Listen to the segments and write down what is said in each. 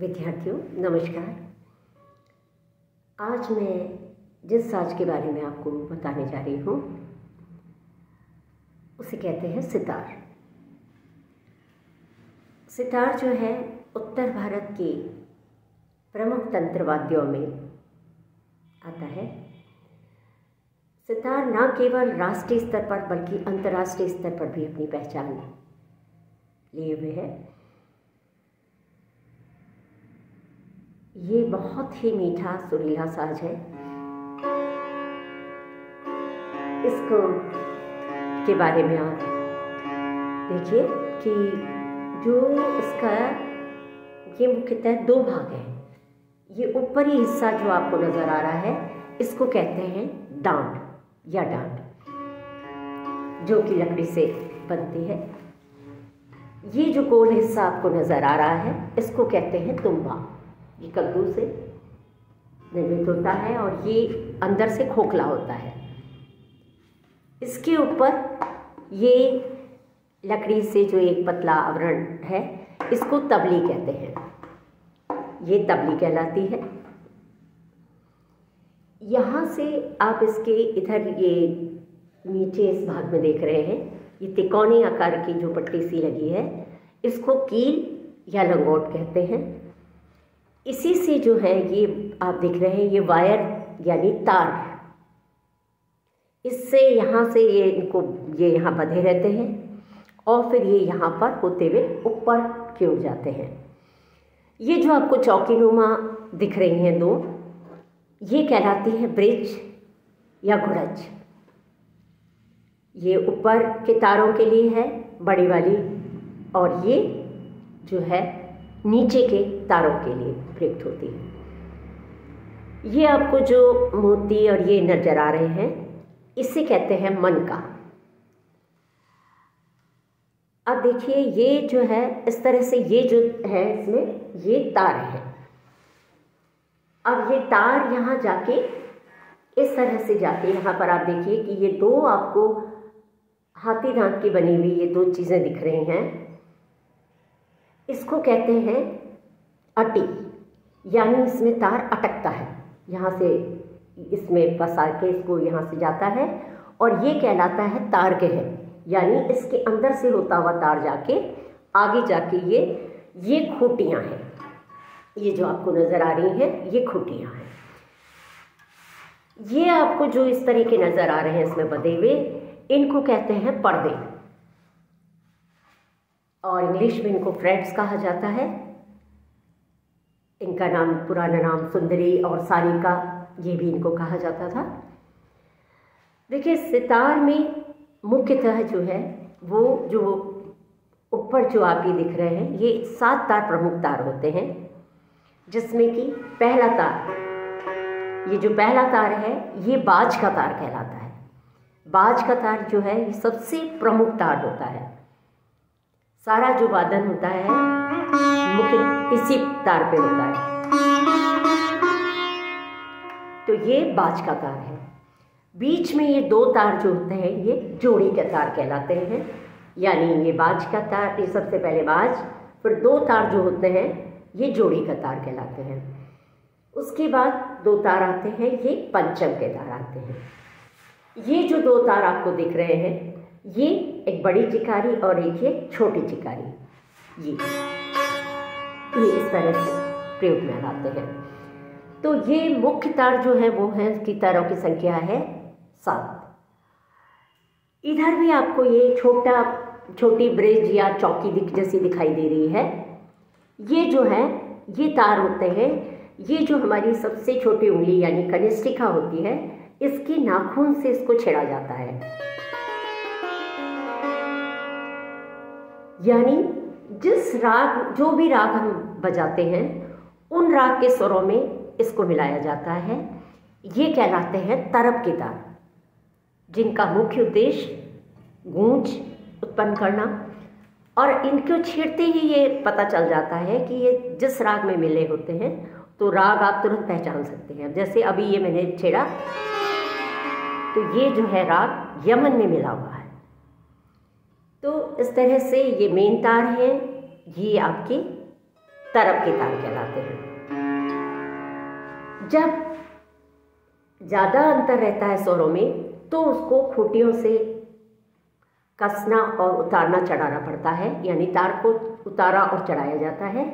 विद्यार्थियों, नमस्कार। आज मैं जिस साज के बारे में आपको बताने जा रही हूँ, उसे कहते हैं सितार। सितार जो है, उत्तर भारत के प्रमुख तंत्र वाद्यों में आता है। सितार न केवल राष्ट्रीय स्तर पर, बल्कि अंतर्राष्ट्रीय स्तर पर भी अपनी पहचान लिए हुए है। ये बहुत ही मीठा सुरीला साज है। इसको के बारे में आप देखिए कि जो इसका, ये मुख्यतः दो भाग है। ये ऊपरी हिस्सा जो आपको नज़र आ रहा है, इसको कहते हैं डांड या डांड, जो कि लकड़ी से बनती है। ये जो गोल हिस्सा आपको नज़र आ रहा है, इसको कहते हैं तुम्बा। ये कद्दू से निर्मित होता है और ये अंदर से खोखला होता है। इसके ऊपर ये लकड़ी से जो एक पतला आवरण है, इसको तबली कहते हैं। ये तबली कहलाती है। यहाँ से आप इसके इधर ये नीचे इस भाग में देख रहे हैं, ये तिकोनी आकार की जो पट्टी सी लगी है, इसको कील या लंगोट कहते हैं। इसी से जो है ये आप देख रहे हैं, ये वायर यानी तार। इससे यहाँ से ये इनको, ये यहाँ बंधे रहते हैं और फिर ये यहाँ पर होते हुए ऊपर की ओर जाते हैं। ये जो आपको चौकी नुमा दिख रही हैं दो, ये कहलाती है ब्रिज या घुड़ज ये ऊपर के तारों के लिए है, बड़ी वाली, और ये जो है नीचे के तारों के लिए। प्रयुक्त होती है। ये आपको जो मोती और ये नज़र आ रहे हैं, इसे कहते हैं मन का अब देखिए, ये जो है, इस तरह से ये जो है इसमें, ये तार है। अब ये तार यहाँ जाके, इस तरह से जाके, यहाँ पर आप देखिए कि ये दो आपको हाथी दांत की बनी हुई ये दो चीज़ें दिख रही हैं। इसको कहते हैं अटी। यानी इसमें तार अटकता है। यहाँ से इसमें फंसा के इसको यहाँ से जाता है और ये कहलाता है तार गह यानी इसके अंदर से होता हुआ तार जाके, आगे जाके ये ये खूटियाँ हैं। ये जो आपको नज़र आ रही हैं, ये खूटियाँ हैं। ये आपको जो इस तरह के नज़र आ रहे हैं इसमें बधे हुए, इनको कहते हैं पर्दे। और इंग्लिश में इनको फ्रेड्स कहा जाता है। इनका नाम, पुराना नाम सुंदरी और सारिका, ये भी इनको कहा जाता था। देखिए, सितार में मुख्यतः जो है, वो जो ऊपर जो आप ये दिख रहे हैं, ये सात तार प्रमुख तार होते हैं, जिसमें कि पहला तार, ये जो पहला तार है, ये बाज का तार कहलाता है। बाज का तार जो है, ये सबसे प्रमुख तार होता है। सारा जो वादन होता है, मुख्य इसी तार पे होता है। तो ये बाज का तार है। बीच में ये दो तार जो होते हैं, ये जोड़ी के तार कहलाते हैं। यानी ये बाज का तार, ये सबसे पहले बाज, फिर दो तार जो होते हैं, ये जोड़ी का तार कहलाते हैं। उसके बाद दो तार आते हैं, ये पंचम के तार आते हैं। ये जो दो तार आपको दिख रहे हैं, ये एक बड़ी चिकारी और एक ये छोटी चिकारी। ये। ये इस तरह से प्रयोग में लाते हैं। तो ये मुख्य तार जो है, वो है इसकी तारों की संख्या है सात। इधर भी आपको ये छोटा, छोटी ब्रिज या चौकी दिख, जैसी दिखाई दे रही है। ये जो है, ये तार होते हैं। ये जो हमारी सबसे छोटी उंगली यानी कनिष्ठिका होती है, इसके नाखून से इसको छेड़ा जाता है। यानी जिस राग, जो भी राग हम बजाते हैं, उन राग के स्वरों में इसको मिलाया जाता है। ये कहलाते हैं तरब के तार जिनका मुख्य उद्देश्य गूंज उत्पन्न करना। और इनको छेड़ते ही ये पता चल जाता है कि ये जिस राग में मिले होते हैं तो राग आप तुरंत पहचान सकते हैं। जैसे अभी ये मैंने छेड़ा तो ये जो है राग यमन में मिला हुआ है। तो इस तरह से ये मेन तार हैं, ये आपके तरफ़ के तार कहलाते हैं। जब ज़्यादा अंतर रहता है स्वरों में तो उसको खूटियों से कसना और उतारना चढ़ाना पड़ता है, यानी तार को उतारा और चढ़ाया जाता है।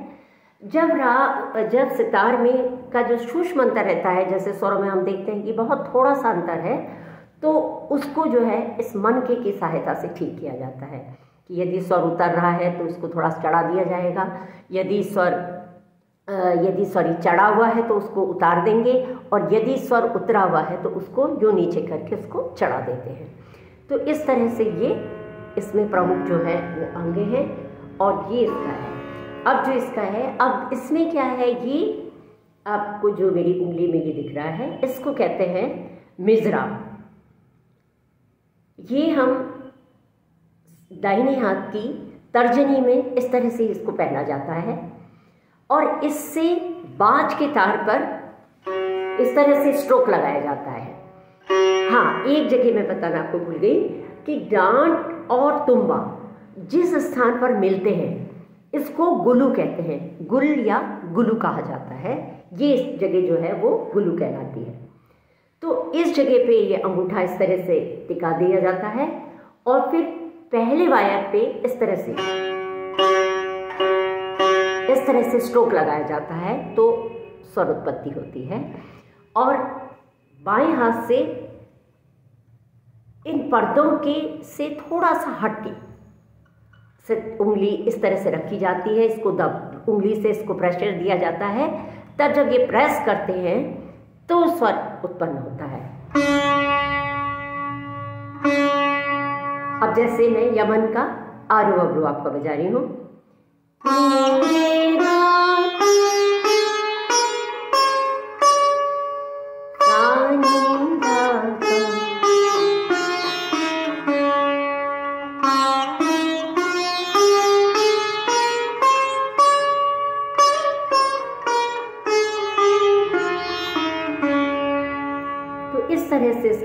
जब रा, जब सितार में का जो सूक्ष्म अंतर रहता है, जैसे स्वरों में हम देखते हैं कि बहुत थोड़ा सा अंतर है तो उसको जो है, इस मन के, की सहायता से ठीक किया जाता है कि यदि स्वर उतर रहा है तो उसको थोड़ा चढ़ा दिया जाएगा। यदि स्वर यदि सॉरी चढ़ा हुआ है तो उसको उतार देंगे और यदि स्वर उतरा हुआ है तो उसको जो नीचे करके उसको चढ़ा देते हैं। तो इस तरह से ये इसमें प्रमुख जो है, वो अंग है और ये इसका है। अब जो इसका है, अब इसमें क्या है ये आपको जो मेरी उंगली में ये दिख रहा है, इसको कहते हैं मिजरा ये हम दाहिने हाथ की तर्जनी में इस तरह से इसको पहना जाता है और इससे बाज के तार पर इस तरह से स्ट्रोक लगाया जाता है। हाँ एक जगह मैं बताना आपको भूल गई कि डांट और तुम्बा जिस स्थान पर मिलते हैं, इसको गुलू कहते हैं। गुल या गुलू कहा जाता है। ये जगह जो है वो गुलू कहलाती है। तो इस जगह पे ये अंगूठा इस तरह से टिका दिया जाता है और फिर पहले वायर पे इस तरह से, इस तरह से स्ट्रोक लगाया जाता है तो स्वर उत्पत्ति होती है। और बाएँ हाथ से इन पर्दों के से थोड़ा सा हटी से उंगली इस तरह से रखी जाती है, इसको दब, उंगली से इसको प्रेशर दिया जाता है। तब जब ये प्रेस करते हैं तो स्वर उत्पन्न होता है। अब जैसे मैं यमन का आरो आपको बजा रही हूँ।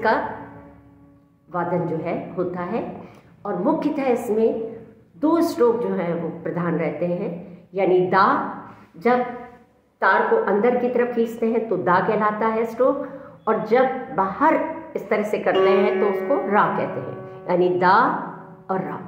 इसका वादन जो है, होता है। और मुख्यतः इसमें दो स्ट्रोक जो है, वो प्रधान रहते हैं। यानी दा, जब तार को अंदर की तरफ़ खींचते हैं तो दा कहलाता है स्ट्रोक। और जब बाहर इस तरह से करते हैं तो उसको रा कहते हैं। यानी दा और रा।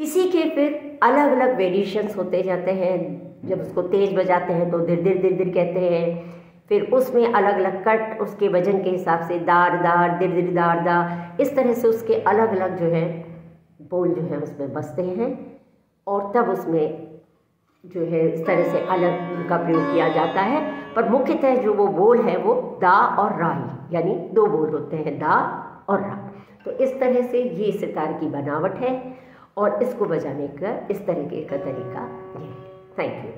इसी के फिर अलग अलग वेरिएशंस होते जाते हैं। जब उसको तेज बजाते हैं तो धीर धीर धीर धीर कहते हैं। फिर उसमें अलग अलग कट उसके वज़न के हिसाब से दार दार, दिर दिर, दार दा इस तरह से उसके अलग अलग जो है, बोल जो है उसमें बसते हैं और तब उसमें जो है इस तरह से अलग उनका प्रयोग किया जाता है। पर मुख्यतः जो वो बोल है वो दा और रा ही, यानी दो बोल होते हैं, दा और रा। तो इस तरह से ये सितार की बनावट है और इसको बजाने का इस तरीके का तरीका ये है। Thank you